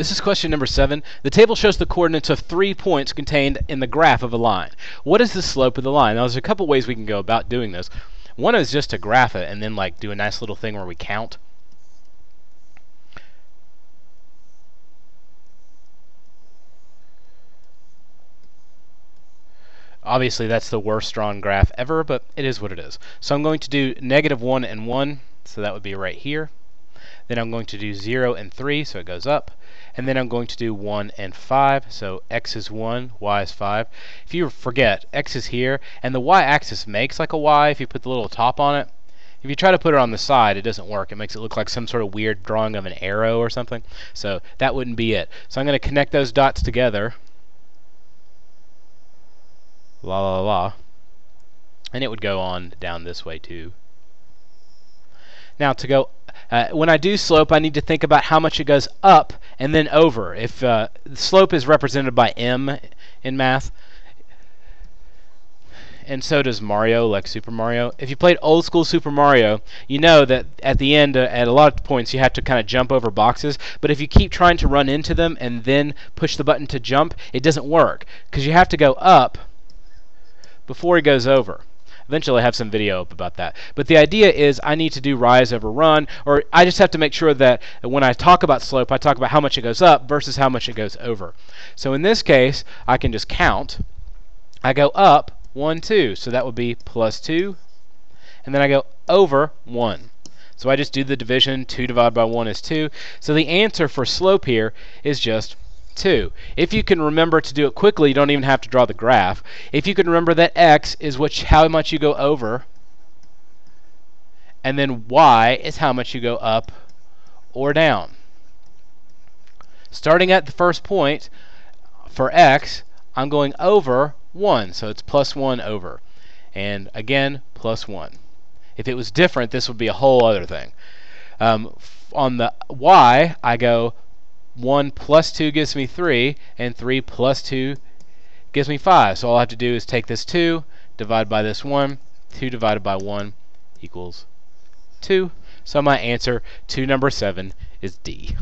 This is question number seven. The table shows the coordinates of three points contained in the graph of a line. What is the slope of the line? Now, there's a couple ways we can go about doing this. One is just to graph it and then like do a nice little thing where we count. Obviously, that's the worst drawn graph ever, but it is what it is. So I'm going to do negative 1 and 1, so that would be right here. Then I'm going to do 0 and 3, so it goes up. And then I'm going to do 1 and 5, so x is 1, y is 5. If you forget, x is here, and the y-axis makes like a y if you put the little top on it. If you try to put it on the side, it doesn't work. It makes it look like some sort of weird drawing of an arrow or something. So that wouldn't be it. So I'm going to connect those dots together la la la, and it would go on down this way too. Now to go, uh, when I do slope, I need to think about how much it goes up and then over. If uh, slope is represented by m in math, and so does Mario, like Super Mario. If you played old school Super Mario, you know that at the end, uh, at a lot of points, you have to kind of jump over boxes. But if you keep trying to run into them and then push the button to jump, it doesn't work because you have to go up before he goes over. Eventually, I have some video up about that. But the idea is I need to do rise over run, or I just have to make sure that when I talk about slope, I talk about how much it goes up versus how much it goes over. So in this case, I can just count. I go up 1, 2, so that would be plus 2. And then I go over 1. So I just do the division. 2 divided by 1 is 2. So the answer for slope here is just 2. If you can remember to do it quickly, you don't even have to draw the graph. If you can remember that x is which how much you go over, and then y is how much you go up or down. Starting at the first point, for x, I'm going over 1, so it's plus 1 over. And again, plus 1. If it was different, this would be a whole other thing. Um, on the y, I go 1 plus 2 gives me 3, and 3 plus 2 gives me 5. So all I have to do is take this 2, divide by this 1. 2 divided by 1 equals 2. So my answer to number 7 is D.